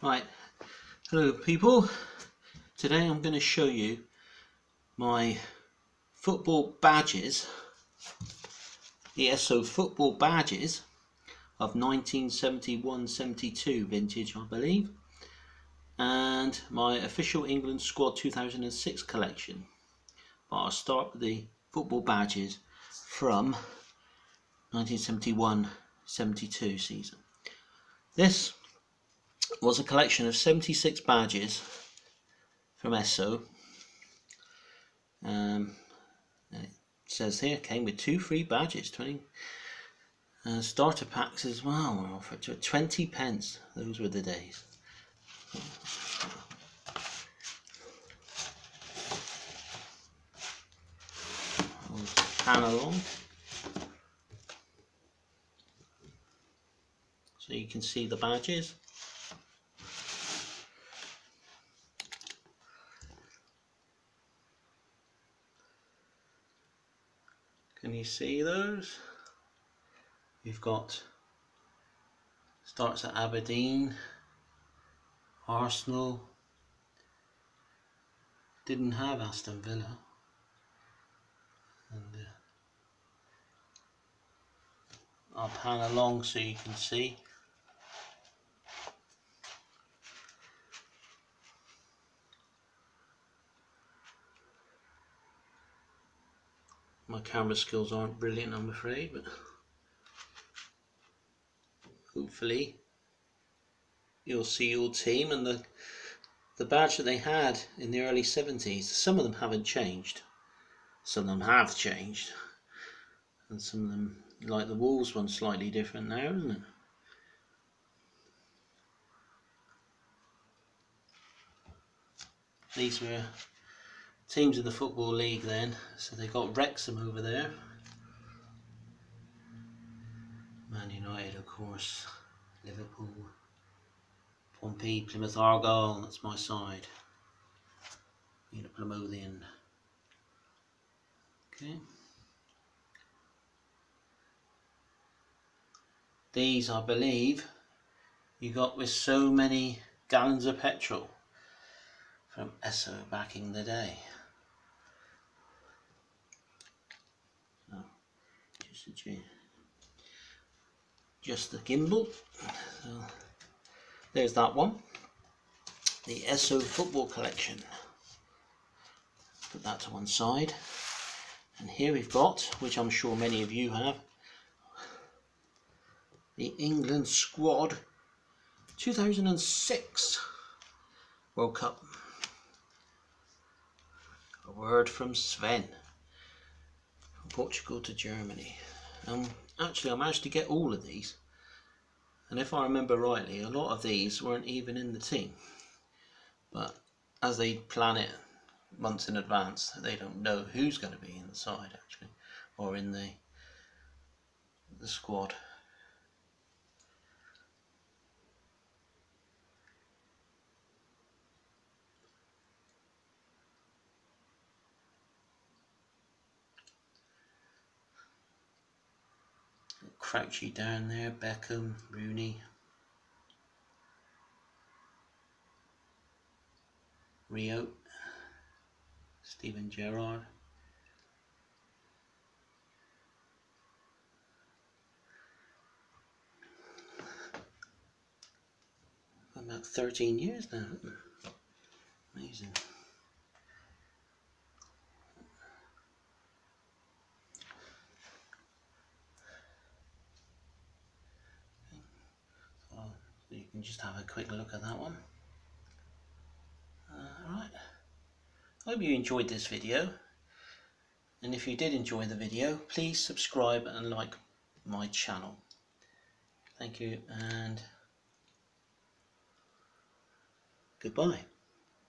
Right, hello people. Today I'm going to show you my football badges, Esso football badges of 1971-72 vintage I believe, and my official England squad 2006 collection. But I'll start with the football badges from 1971-72 season. This was a collection of 76 badges from Esso. Um, it says here came with two free badges, 20 uh, starter packs as well were offered to 20 pence. Those were the days. pan along. So you can see the badges. Can you see those? You've got starts at Aberdeen, Arsenal, didn't have Aston Villa, and uh, I'll pan along so you can see. My camera skills aren't brilliant I'm afraid but hopefully you'll see your team and the the badge that they had in the early 70s some of them haven't changed. Some of them have changed. And some of them like the Wolves one slightly different now isn't it? These were teams in the Football League then. So they got Wrexham over there. Man United, of course. Liverpool. Pompey, Plymouth Argyle, that's my side. Being a Plymothian. Okay. These, I believe, you got with so many gallons of petrol from Esso back in the day. Just the gimbal. So there's that one. The Esso football collection. Put that to one side. And here we've got which I'm sure many of you have the England squad 2006 World Cup. A word from Sven From Portugal to Germany. Um, actually, I managed to get all of these. And if I remember rightly, a lot of these weren't even in the team. But as they plan it months in advance, they don't know who's going to be in the side actually, or in the the squad. Crouchy down there, Beckham, Rooney. Rio, Steven Gerrard. About 13 years now. Amazing. Can just have a quick look at that one. Uh, Alright, I hope you enjoyed this video and if you did enjoy the video please subscribe and like my channel. Thank you and goodbye.